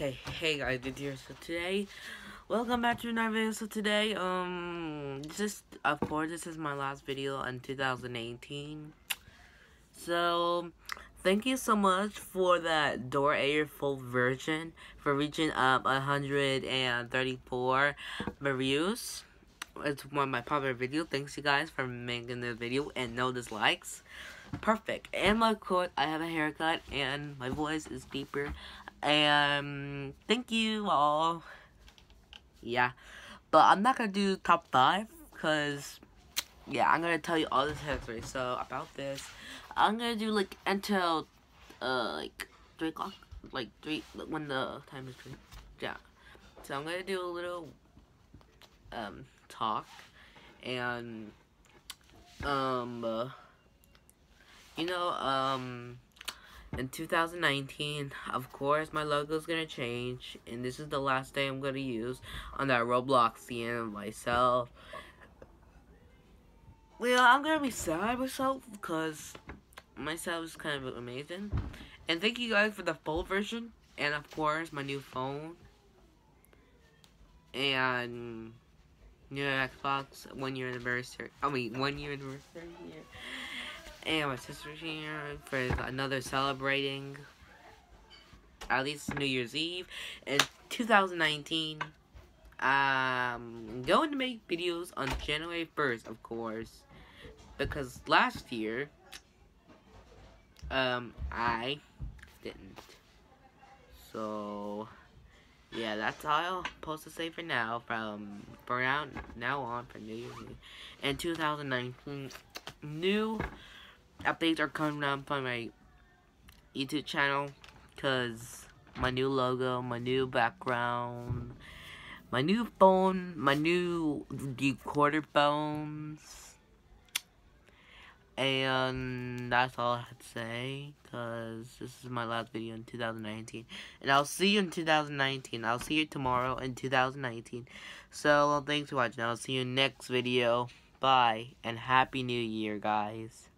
Okay, hey guys, it's here. So today, welcome back to another video. So today, um, just of course, this is my last video in 2018. So, thank you so much for that Door Air full version for reaching up 134 reviews. It's one of my popular videos. Thanks you guys for making this video and no dislikes perfect. And my coat, I have a haircut, and my voice is deeper. And thank you all. Yeah, but I'm not gonna do top five because yeah, I'm gonna tell you all this history. So about this, I'm gonna do like until uh like three o'clock, like three when the time is three. Yeah, so I'm gonna do a little um talk and um. Uh, you know, um, in 2019, of course, my logo is gonna change, and this is the last day I'm gonna use on that Roblox CM myself. Well, I'm gonna be sad myself because myself is kind of amazing. And thank you guys for the full version, and of course, my new phone, and new Xbox one year anniversary. I mean, one year anniversary here. And my sister's here for another celebrating at least New Year's Eve in 2019. I'm going to make videos on January 1st, of course, because last year, um, I didn't. So, yeah, that's all I'm supposed to say for now. From for now, now on for New Year's Eve. In 2019, new updates are coming up on my YouTube channel because my new logo, my new background, my new phone, my new recorder phones, and that's all I have to say because this is my last video in 2019 and I'll see you in 2019 I'll see you tomorrow in 2019 so thanks for watching. I'll see you next video. Bye and happy new year guys